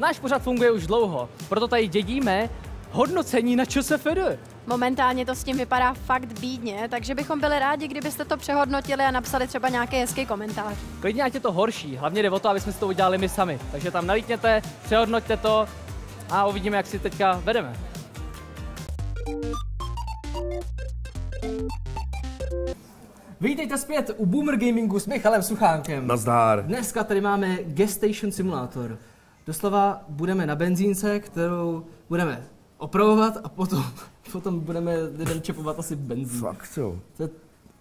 Náš pořad funguje už dlouho, proto tady dědíme hodnocení na ČSFD. Momentálně to s tím vypadá fakt bídně, takže bychom byli rádi, kdybyste to přehodnotili a napsali třeba nějaký hezký komentář. Klidně ať je to horší, hlavně jde o to, aby jsme si to udělali my sami. Takže tam nalítněte, přehodnoťte to a uvidíme, jak si teďka vedeme. Vítejte zpět u Boomer Gamingu s Michalem Suchánkem. Nazdár. Dneska tady máme Gas Station Simulator. Doslova budeme na benzínce, kterou budeme opravovat a potom, potom budeme lidem čepovat asi benzín. Fakt jo. To je,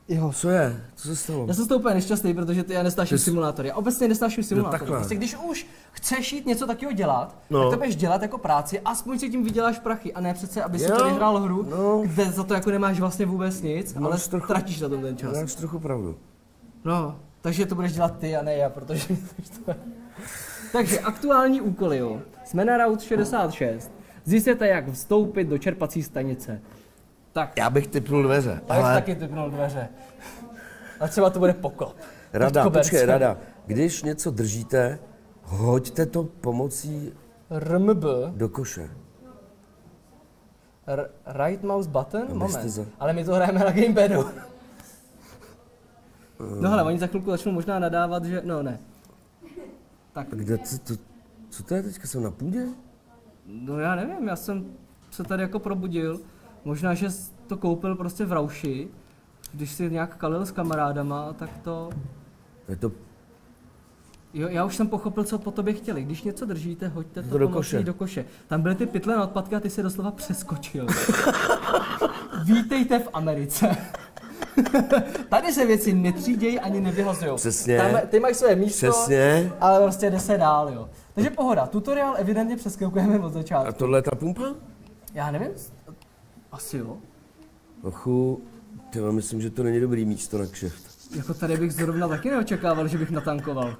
jo. Co je? Co se stalo? Já jsem z toho úplně nešťastný, protože ty já nestáším jsi- simulátor. Já obecně nestáším simulátor. takhle. prostě když už chceš jít něco takového dělat, No. tak to budeš dělat jako práci, aspoň si tím vyděláš prachy a ne přece, aby si Jo, tady hrál hru, no. kde za to jako nemáš vlastně vůbec nic, ale Máš trochu- ztratíš na tom ten čas. Máš trochu pravdu. No, takže to budeš dělat ty a ne já, protože to... Takže aktuální úkoly, jo. Jsme na Route 66. Zjistěte, jak vstoupit do čerpací stanice. Tak, Já bych typnul dveře, já bych ale taky typnul dveře. A třeba to bude poklop. rada, počkej, rada. Když něco držíte, hoďte to pomocí RMB, do koše. R- right mouse button? Abyste Moment. za- Ale my to hrajeme na gamepadu. No hele, oni za chvilku začnou možná nadávat, že... No ne. Tak, Kde to, to, co to je teďka? Jsem na půdě? no já nevím, já jsem se tady jako probudil. Možná, že to koupil prostě v Rauši, když si nějak kalil s kamarádama, tak to... Je to Jo, já už jsem pochopil, co po tobě chtěli. Když něco držíte, hoďte to To do koše. do koše. Tam byly ty pytle na odpadky a ty se doslova přeskočil. Vítejte v Americe. Tady se věci netřídějí ani nevyhazují. Přesně. Tam, ty máš své místo, přesně. ale prostě jde se dál, jo. Takže pohoda, tutoriál evidentně přeskakujeme od A začátku. tohle je ta pumpa? Já nevím, asi jo. Ochu, tyhle, myslím, že to není dobrý místo na kšeft. Jako tady bych zrovna taky neočekával, že bych natankoval.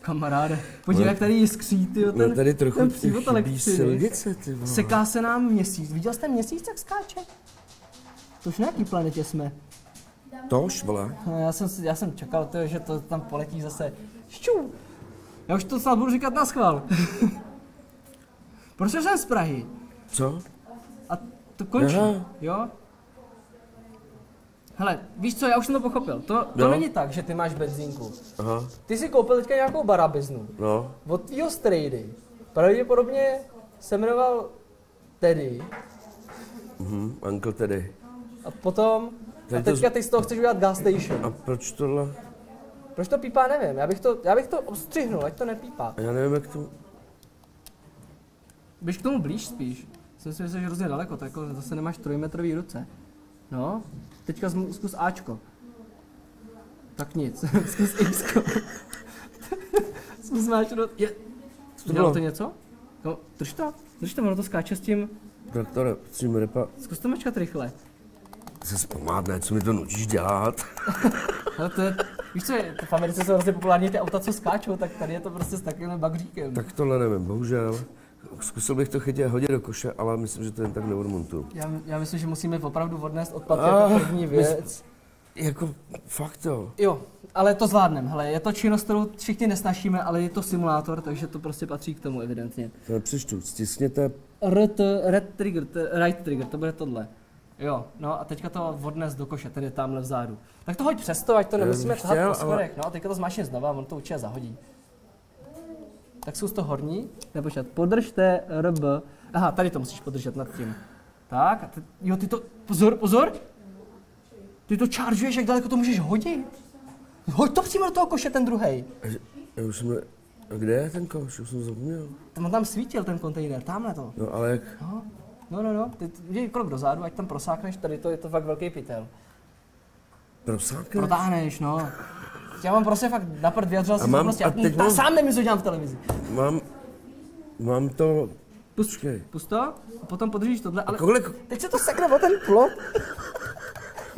Kamaráde, podívej, jak tady jiskří, ty ten, No tady trochu ten přívod elektřiny. silnice, ty. Seká se nám měsíc. Viděl jste měsíc, jak skáče? To už na jaký planetě jsme? Tož, vole. No, já, jsem, já jsem čekal, to, že to tam poletí zase. Šťu! Já už to snad budu říkat na schvál. Protože jsem z Prahy. Co? A to končí, Aha. jo? Hele, víš co, já už jsem to pochopil. To, to Jo. není tak, že ty máš benzínku. Aha, Ty si koupil teďka nějakou barabiznu. no. Od tvýho strejdy. Pravděpodobně se jmenoval Teddy. Mhm, Uncle Teddy. A potom, a teďka ty z toho chceš udělat gas station. A proč tohle? Proč to pípá, nevím. Já bych to, já bych to ostřihnul, ať to nepípá. Já nevím, jak to... Běž k tomu blíž spíš. Jsem si myslel, že hrozně daleko, tak jako zase nemáš trojmetrový ruce. No, teďka zkus Ačko. Tak nic, zkus Xko. zkus máčknout, je, to dělalo bylo? to něco? No, drž to, drž to, ono to skáče s tím, Traktore, s tím repa... zkus to mačkat rychle. Se zpomádne, co mi to nutíš dělat? Ale to je, víš co, v Americe jsou hrozně populární ty auta, co skáčou, tak tady je to prostě s takovým bagříkem. Tak tohle nevím, bohužel. Zkusil bych to chytit a hodit do koše, ale myslím, že to jen tak neodmontuju. Já, já myslím, že musíme opravdu odnést odpad Ah, jako první my- věc. Jako, fakt jo. Jo, ale to zvládneme. Hele, je to činnost, kterou všichni nesnašíme, ale je to simulátor, takže to prostě patří k tomu evidentně. To nepřečtu. Stiskněte, RT, red trigger, t, right trigger, to bude tohle. Jo, no a teďka to odnes do koše, ten je tamhle vzadu. Tak to hoď přesto, ať to nemusíme bych tahat chtěl, po schodech. No a teďka to zmáčně znova, on to určitě zahodí. Tak zkus to horní. Nepočkat, podržte RB. Aha, tady to musíš podržet nad tím. Tak, a ty, jo, ty to, pozor, pozor. Ty to chargeuješ, jak daleko to můžeš hodit. Hoď to přímo do toho koše, ten druhý. já už jsem... A kde je ten koš? Už jsem zapomněl. Tam tam svítil ten kontejner, tamhle to. No ale jak... No, no, no, no. Ty udělej krok dozadu, ať tam prosákneš, tady to je to fakt velký pytel. Prosákne? Protáhneš, no. Já mám prostě fakt na prd vyjadřoval A jsem prostě. a teď mám- sám nevím, co dělám v televizi. Mám... Mám to... Pust, Počkej. pust to, a potom podržíš tohle, ale Kolik... teď se to sekne o ten plot.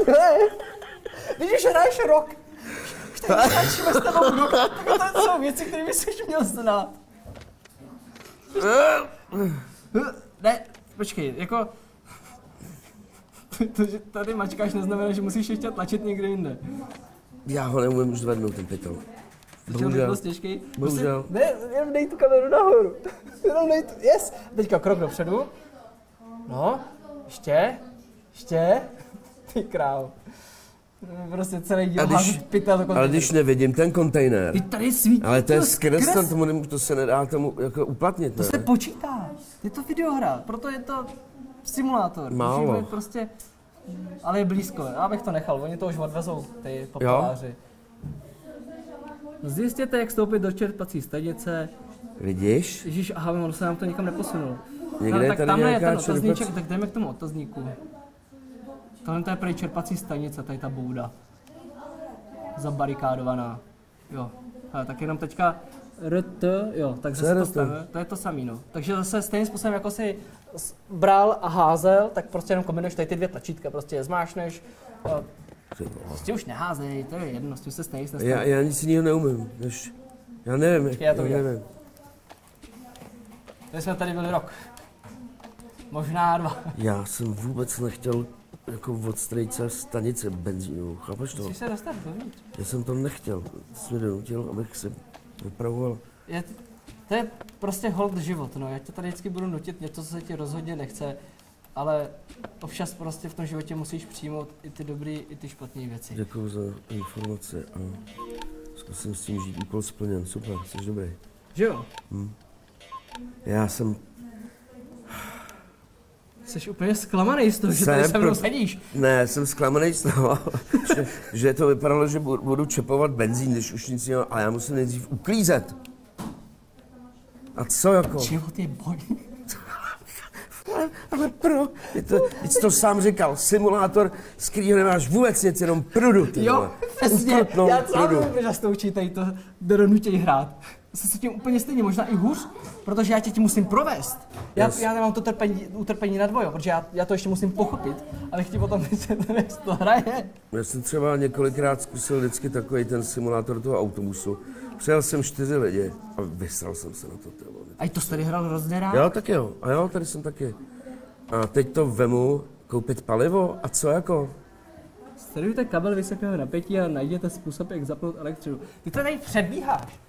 Hele, Víš, že hraješ rok. Už tady skáčíme s tebou rok. Tak to jsou věci, které bys už měl znát. Ne, počkej, jako... To, že tady mačkáš, neznamená, že musíš ještě tlačit někde jinde. Já ho neumím už zvednout, ten pytel. Bohužel. dost těžký. Bohužel. Prostě, ne, jenom dej tu kameru nahoru. jenom dej tu, yes. Teďka krok dopředu. No, ještě, ještě. Ty král. Prostě celý díl A když- pytel do Ale kontejneru. když nevidím ten kontejner, Ty tady svítí. ale to je skres, tam tomu, to se nedá tomu jako uplatnit, To se ne? počítá. Je to videohra, proto je to simulátor. Málo. Prostě, ale je blízko. Já bych to nechal, oni to už odvezou, ty populáři. Zjistěte, jak stoupit do čerpací stanice. Vidíš? Ježíš, aha, ono se nám to nikam neposunulo. Někde Ale je tak tady tamhle je ten otazníček, čerpací- tak jdeme k tomu otazníku. Tohle to je prej čerpací stanice, tady ta bouda. Zabarikádovaná. Jo. Hele, tak jenom teďka RT, jo, tak zase to stane, to je to samý, no. Takže zase stejným způsobem, jako si bral a házel, tak prostě jenom kombinuješ tady ty dvě tlačítka, prostě je zmášneš, prostě už neházej, to je jedno, s tím se stejně Já, já nic jiného neumím, než, já nevím, jak, Já to já nevím. My jsme tady byli rok. Možná dva. Já jsem vůbec nechtěl jako od strejce stanice benzínu, chápeš to? Musíš se dostat dovnitř. Já jsem to nechtěl, to jsi mě donutil, abych se vypravoval. Je, to je prostě hold život, no. Já tě tady vždycky budu nutit něco, co se ti rozhodně nechce, ale občas prostě v tom životě musíš přijmout i ty dobré, i ty špatné věci. Děkuji za informace a zkusím s tím žít, úkol splněn, super, jsi dobrý. Že jo? Já jsem, Jsi úplně zklamaný z toho, že Jsem, tady se mnou sedíš. ne, jsem zklamaný z toho, že, že to vypadalo, že bu- budu čepovat benzín, když už nic jiného, a já musím nejdřív uklízet. A co jako? Život je boj. Ale pro, je to, jsi to sám říkal, simulátor, z kterého nemáš vůbec nic, jenom prudu, ty Jo, přesně. Já sám prudu. že to učí tady to donutěj hrát. Se s tím úplně stejně, možná i hůř, protože já tě tím musím provést. Já, Yes. já nemám to trpení, utrpení na dvojo, protože já, já to ještě musím pochopit, abych ti potom vysvětlil, jak se to hraje. Já jsem třeba několikrát zkusil vždycky takový ten simulátor toho autobusu. Přijel jsem čtyři lidi a vysral jsem se na to. Vole. A to jsi tady hrál hrozně rád? Jo, tak jo. A jo, tady jsem taky. A teď to vemu, koupit palivo a co jako? Sledujte kabel vysokého napětí a najděte způsob, jak zapnout elektřinu. Ty tady předbíháš.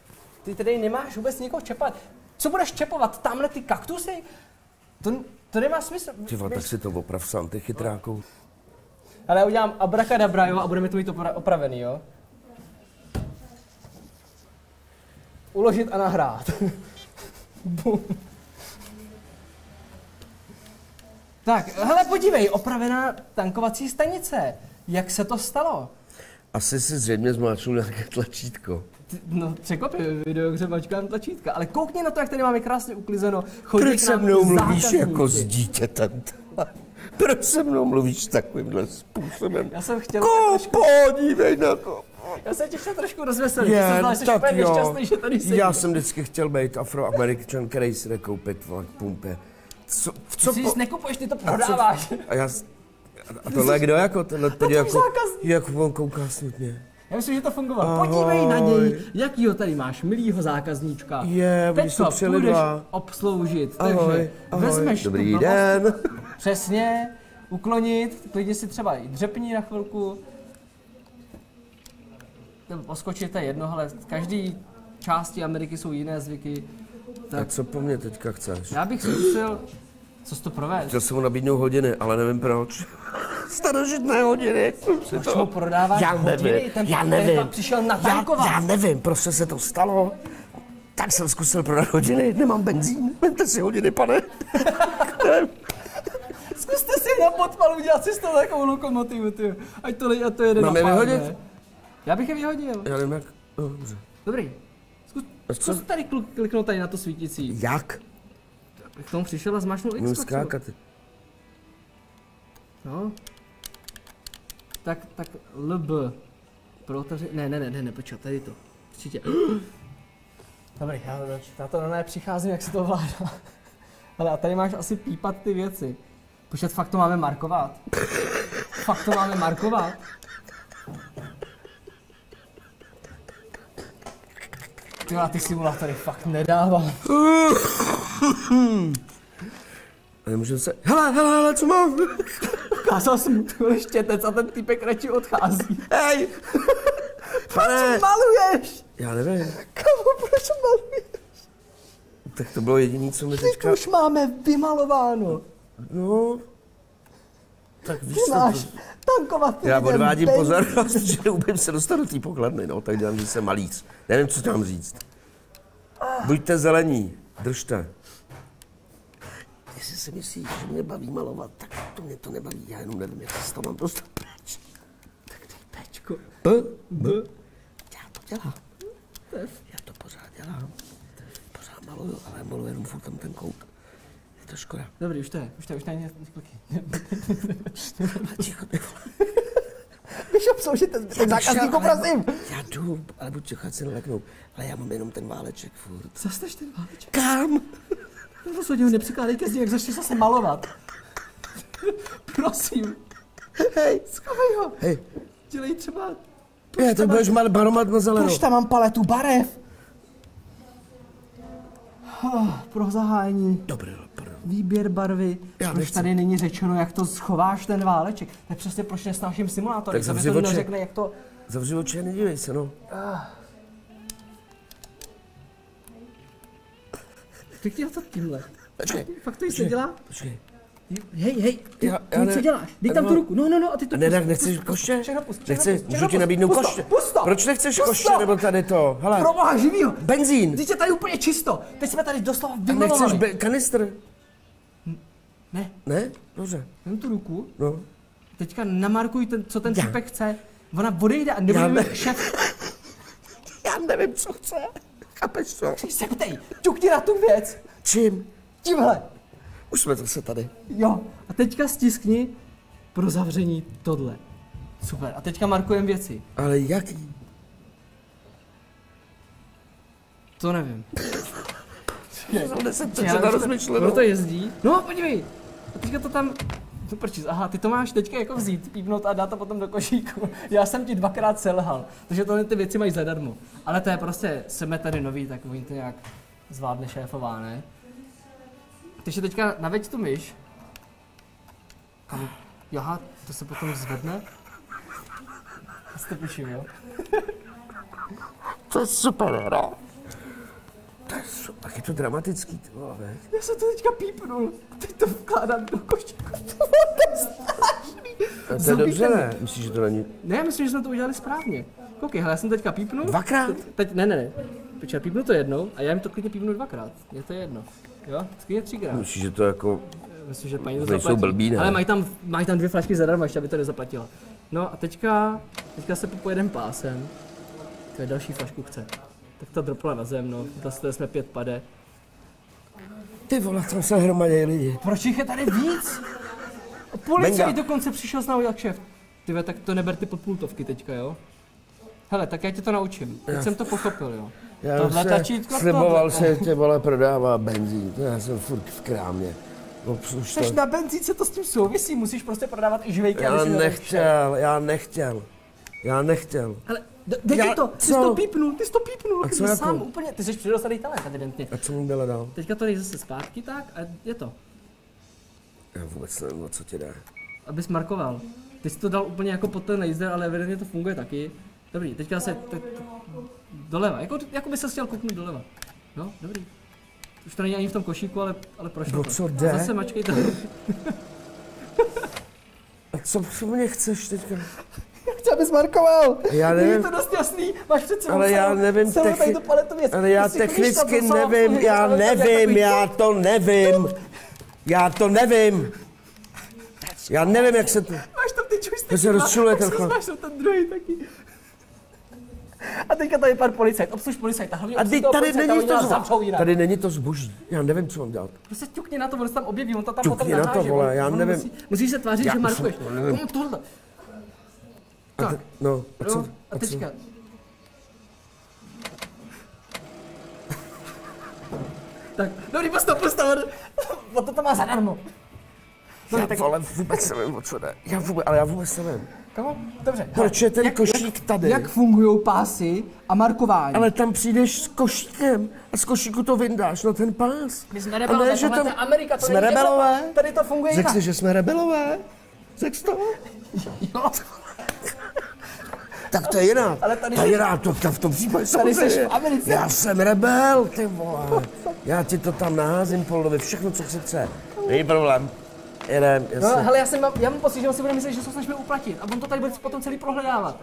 Ty tady nemáš vůbec nikoho čepat. Co budeš čepovat? Tamhle ty kaktusy? To, to nemá smysl. Ty tak si to oprav sám, ty chytrákou. Ale já udělám abrakadabra, jo, a budeme to mít opra- opravený, jo. Uložit a nahrát. Bum. tak, hele, podívej, opravená tankovací stanice. Jak se to stalo? Asi si zřejmě zmáčnul nějaké tlačítko. Ty, no, překvapivě video, kde mačkám tlačítka, ale koukni na to, jak tady máme krásně uklizeno. Proč se mnou mluvíš jako s dítětem? Proč se mnou mluvíš takovýmhle způsobem? Já jsem chtěl Ko, trošku, podívej na to. já jsem tě chtěl trošku rozveselit, Je, znal, jsi tak jo. nešťastný, že tady sedíš. Já jsem vždycky chtěl být afroameričan, který si jde koupit vole, k pumpě. Co, v co Ty si po, nekupuješ, ty to prodáváš. a já, s- a tohle kdo jako, tenhle to tvůj jako, zákazník. jak on kouká smutně. Já myslím, že to fungovalo. Ahoj. Podívej na něj, jakýho tady máš, milýho zákazníčka. Je, Teď to půjdeš dva. obsloužit, Ahoj, takže ahoj, vezmeš dobrý tu blbost, den. přesně, uklonit, klidně si třeba i dřepní na chvilku, nebo poskočit, to je jedno, ale v každý části Ameriky jsou jiné zvyky. A Tak co po mně teďka chceš? já bych zkusil, co jsi to provést? Chtěl jsem mu nabídnout hodiny, ale nevím proč. Starožitné hodiny. Proč mu prodáváš Já hodiny? nevím, Ten, já nevím. přišel Já, natankovat. já nevím, proč se to stalo. Tak jsem zkusil prodat hodiny, nemám benzín. Vemte si hodiny, pane. Zkuste si na podpal udělat si z toho takovou lokomotivu, ty. Ať to, ať to jede Mám na je vyhodit? Já bych je vyhodil. Já nevím jak. No, dobře. Dobrý. Zkus, A zkus tady kl- kliknout tady na to svítící. Jak? K tomu přišel a zmášnul Můžu X. skákat. No. Tak, tak LB. Pro otevření, ne, ne, ne, ne, ne, počkat, tady to. Určitě. Dobrý, já na to ne přicházím, jak se to vládá. Ale a tady máš asi pípat ty věci. Počkat, fakt to máme markovat. Fakt to máme markovat. Ty já ty simulátory fakt nedávám. A nemůžu se... Hele, hele, hele, co mám? Ukázal jsem mu štětec a ten týpek radši odchází. Hej! Pane, Maluješ! Já nevím. Kamo, proč maluješ? Tak to bylo jediné, co mi Teď teďka... už máme vymalováno. No, tak víš Ty máš to- tankovat Já odvádím benzín. pozornost, že umím se dostat do té pokladny, no, tak dělám, že jsem malíř. Nevím, co tam říct. Buďte zelení, držte. Jestli si myslíš, že mě baví malovat, tak to mě to nebaví, já jenom nevím, jak se to mám dostat pryč. Pečko. B, B. Já to dělám. Já to pořád dělám. Pořád maluju, ale maluju jenom furt tam ten kout. Je to škoda. Dobrý, už to je, už to je, už to je. ticho, ty vole. Víš, obsloužit ten zbytek zákazníků, prosím. Já jdu, ale buď ať se neleknou. Ale já mám jenom ten váleček furt. Zastaž ten váleček. Kam? No rozhodně ho nepřikládej ke zdi, jak začneš zase malovat. prosím. Hej, schovej ho. Hej, Dělej třeba... je, to budeš mal baromat na zeleno. Proč tam mám paletu barev? Oh, pro zahájení. Dobrý. Výběr barvy. Já proč nechci. tady není řečeno, jak to schováš ten váleček? To je přesně proč nesnáším simulátor. Tak zavři to neřekne, jak to... Zavři oči a nedívej se, no. Klikni na to tímhle. Počkej, Fakt to jistě dělá? počkej. Hej, hej, ty, Já- ty já co ne- děláš? Dej tam no. tu ruku. No, no, no, a ty to ne, tak nechceš pust, koště? Všechno pust, všechno Nechci, pust, můžu ti nabídnout Pust to, koště. Pust to. Proč nechceš koště nebo tady to? Hele, Pro boha živýho. benzín. Teď je tady úplně čisto. Teď jsme tady doslova A nechceš vymalovali. be- kanistr? Ne, Ne? Dobře, vem tu ruku. no. Teďka namarkuj, ten, co ten typek chce. Ona odejde a nebude Já mít ne- šef. Já nevím, co chce. Chápeš to? Ty se ptej, ťukni na tu věc. Čím? Tímhle. Už jsme zase tady. Jo. A teďka stiskni pro zavření tohle. Super. A teďka markujeme věci. Ale jaký? To nevím. Jsem to Já třeba už to- rozmyšleno. Ono to jezdí. No, podívej. A teďka to tam... No prčíc, aha, ty to máš teďka jako vzít, pípnout a dát to potom do košíku. Já jsem ti dvakrát selhal, takže tohle ty věci mají zadarmo. Ale to je prostě, jsme tady nový, tak oni to nějak zvládne šéfová, ne? Takže teďka naveď tu myš. Kam? Jaha, to se potom zvedne? Jste pičím, jo? To je super hra. To je super. Tak je to dramatický, ty vole, veď? Já jsem to teďka pípnul. Teď to vkládám do košíku. To je strašný. A to je dobře, ne? Myslíš, že to není? Ne, myslím, že jsme to udělali správně. Koukej, hele, já jsem teďka pípnul. Dvakrát? Teď, ne, ne, ne. Počkej, pípnu to jednou a já jim to klidně pípnu dvakrát. Je to jedno. Jo, klidně třikrát. Myslíš, že to jako... Myslím, že paní to zaplatí. blbí, ne? Ale mají tam, mají tam dvě flašky zadarmo, ještě aby to nezaplatila. No a teďka, teďka se popojedem pásem. To je další flašku chce. Tak ta dropla na zem, no. Zase jsme pět pade. Ty vole, tam se hromadí lidi. Proč jich je tady víc? Policajt dokonce přišel s námi jak šéf. Ty ve, tak to neber ty pod pultovky teďka, jo? Hele, tak já tě to naučím. Teď jsem to pochopil, jo. Já Tohle se tačítko, sliboval tohle. se, tě vole, prodává benzín. To já jsem furt v krámě. Obsluž to. na benzínce, to s tím souvisí, musíš prostě prodávat i žvejky. Já nechtěl, já nechtěl. Já nechtěl. Ale dej Já- to, ty jsi to pípnul, ty jsi to pípnul, A ty co jsi jako? sám úplně, ty jsi přirozený talent evidentně. A co mu bylo dál? Teďka to dej zase zpátky tak a je to, Já vůbec nevím, co ti dá. abys markoval. Ty jsi to dal úplně jako pod ten laser, ale evidentně to funguje taky. Dobrý, teďka se t- t- doleva, jako, jako by se chtěl kouknout doleva. No, dobrý. Už to není ani v tom košíku, ale, ale prošlo No to. co jde? Zase mačkej to. A co, co mě chceš teďka? Abys markoval. Já nevím. to dost jasný, máš před sebou Ale já nevím celou techni- tady tu paletu věcí. Ale já technicky nevím, chodíš já nevím, já to nevím. Já to nevím. Já nevím, jak se to... Máš tam ty joysticky, To se rozčiluje tak ten chlap. Máš tam ten druhý taky. A teďka tady pan policajt, obsluž policajta, hlavně A teď tady není to zboží. Tady není to zboží. Já nevím, co mám dělat. Prostě ťukni na to, on se tam objeví, on to tam Ťukni potom na to, naháže, vole, já on nevím. Musí, musíš se tvářit, Já že markuješ. nevím. No, tohle. A Tak. te, no, a co? A co? teďka. Tak, dobrý, postav, postav, on to to má zadarmo. Já No, tak, vole, vůbec nevím, o co jde. Já vůbec, ale já vůbec nevím. kamo, dobře. Proč je ten Jak- košík tady? Jak fungují pásy a markování? Ale tam přijdeš s košíkem a z košíku to vyndáš na ten pás. My jsme rebelové, ne, že tam- Amerika, to jsme rebelové? Tady to funguje Řekl jsi, že jsme rebelové? Řekl to? Jo. Tak to je jiná. Ale tady to je jsi- jiná, to, to v tom případě Tady jsi v Americe. Já jsem rebel, ty vole. Já ti to tam naházím, Polovi, všechno, co chce. Není problém. Jedem, No, hele, já, jsem, já mám pocit, že on si bude myslet, že se ho snažíme uplatit. A on to tady bude potom celý prohledávat.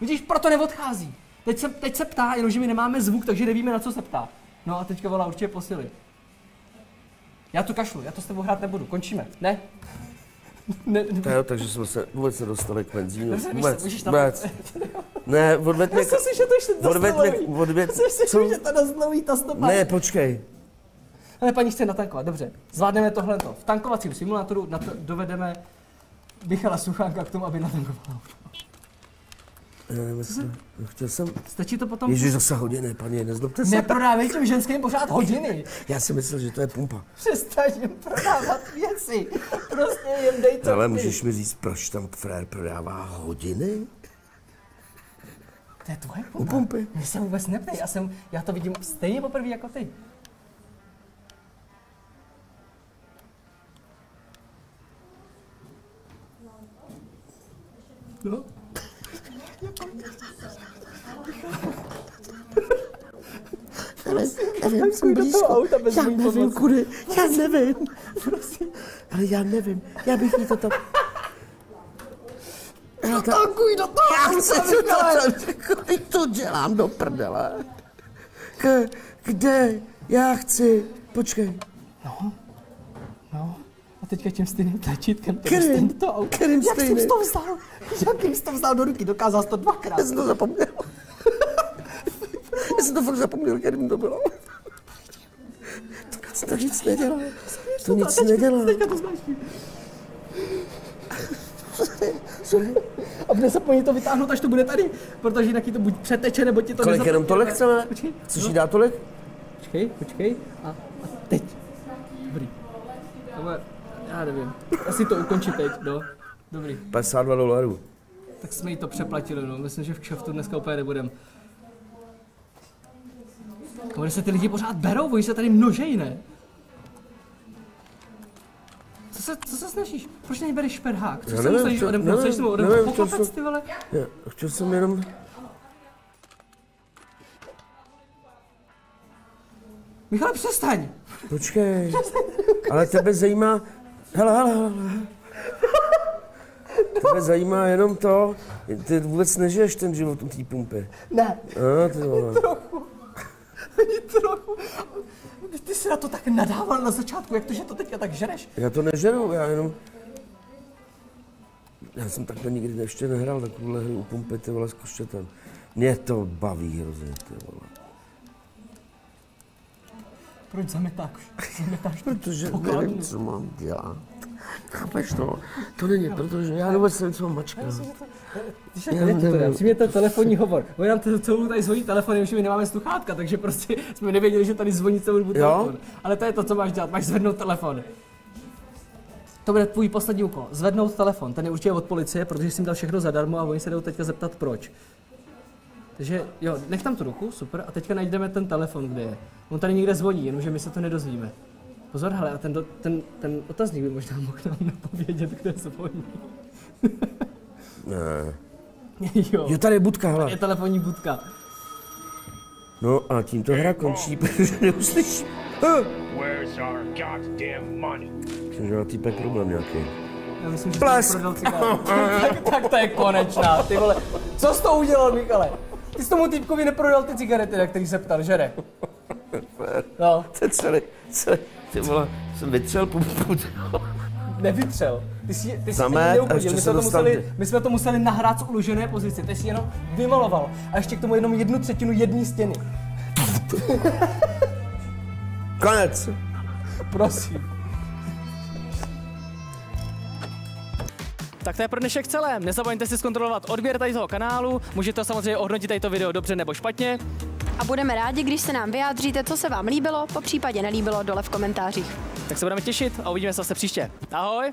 Vidíš, proto neodchází. Teď se, teď se ptá, jenomže my nemáme zvuk, takže nevíme, na co se ptá. No a teďka volá určitě posily. Já tu kašlu, já to s tebou hrát nebudu, končíme. Ne? Ne, ne. Jo, takže jsme se vůbec nedostali k benzínu. Víš Vůbec, co, můžeš tam- vůbec. Ne, mě... Já jsem si, že to ještě dost odveď, Já jsem si, co? že to dost dlouhý, ta stopa. Ne, počkej. Ale paní chce natankovat, dobře. Zvládneme tohle. V tankovacím simulátoru dovedeme Michala Suchánka k tomu, aby natankoval. auto. Já nevím, jestli- Chtěl jsem... Stačí to potom... Ježíš, zase hodiny, paní, nezlobte se. Neprodávej těm ženským pořád hodiny. Já si myslel, že to je pumpa. Přestaň jim prodávat věci. Prostě jim dej to. Ale můžeš mi říct, proč tam frér prodává hodiny? To je tvoje U pumpa. pumpy. Mě se vůbec neptej, já, jsem, já to vidím stejně poprvé jako ty. No. Ale nevím, jsem blízko. auta bez Já nevím, pomoci. kudy. Já nevím. Prosím. Ale já nevím. Já bych jí to tam... Já to... Tankuj do toho! Já chci to tam... To dělám do prdele? K, kde? Já chci... Počkej. No. A teďka tím stejným tlačítkem to Kterým? do toho auta. Kterým Jak jsi to vzal? Jak jsi to vzal do ruky? Dokázal jsi to dvakrát. Já jsem to zapomněl. Jsem to fakt zapomněl, kterým to bylo. To, to nic nedělá. To nic nedělá. Teďka to zmáčkni. A nezapomeň to vytáhnout, až to bude tady, protože jinak ti to buď přeteče, nebo ti to Kolik jenom tolik chceme? Počkej, Chceš jí dát tolik? počkej, počkej. A, a teď. Dobrý. To bude, já nevím. Asi to ukončí teď, no. Dobrý. 52 dolarů. Tak jsme jí to přeplatili, no. Myslím, že v kšeftu dneska úplně nebudem. Kde se ty lidi pořád berou, oni se tady množejí, ne? Co se, co se snažíš? Proč nebereš šperhák? Co se snažíš co- odemknout? Chceš se mu odemknout jsem- ty vole? Já chtěl jsem jenom... Michale, přestaň! Počkej. Ale tebe zajímá... Hele, hele, hele. Tebe zajímá jenom to, ty vůbec nežiješ ten život u té pumpy. Ne, A, ty vole. trochu. Ani trochu. Ty jsi na to tak nadával na začátku, jak to, že to teďka tak žereš? Já to nežeru, já jenom... Já jsem takhle nikdy ještě nehrál takovouhle hru u pumpy, ty vole, s koštětem. Mě to baví hrozně, ty vole. Proč zametáš? Zametáš to? Protože nevím, co mám dělat. Chápeš to? To není, protože já vůbec nevím, co jak Já to, nevím. přijměte telefonní hovor. Oni nám to celou tady zvoní telefon, už my nemáme sluchátka, takže prostě jsme nevěděli, že tady zvoní celou dobu telefon. Ale to je to, co máš dělat, máš zvednout telefon. To bude tvůj poslední úkol. Zvednout telefon. Ten je určitě od policie, protože jsi jim dal všechno zadarmo a oni se jdou teďka zeptat proč. Takže jo, nech tam tu ruku, super, a teďka najdeme ten telefon, kde je. On tady někde zvoní, jenomže my se to nedozvíme. Pozor, hele, a ten, do, ten, ten otazník by možná mohl nám napovědět, kde zvoní. Ne. jo, Jo, tady je budka, hele. je telefonní budka. No a tím to hra končí, protože neuslyší. Where's our goddamn money? Že má týpek problém nějaký. Já myslím, že Plesk. jsem prodal cigáru. tak, tak to je konečná, ty vole. Co jsi to udělal, Michale? Ty jsi tomu týpkovi neprodal ty cigarety, na který se ptal, žere. No, To je celý, celý, ty vole, jsem vytřel pumpu. ty vole. nevytřel. Ty jsi, ty jsi a neuklidil. ještě My jsme, to museli, my jsme to museli nahrát z uložené pozice. Ty jsi jenom vymaloval. A ještě k tomu jenom jednu třetinu jedné stěny. Konec. Prosím. Tak to je pro dnešek celé. Nezapomeňte si zkontrolovat odběr tady toho kanálu. Můžete samozřejmě ohodnotit tady to video dobře nebo špatně. A budeme rádi, když se nám vyjádříte, co se vám líbilo, po případě nelíbilo dole v komentářích. Tak se budeme těšit a uvidíme se zase příště. Ahoj!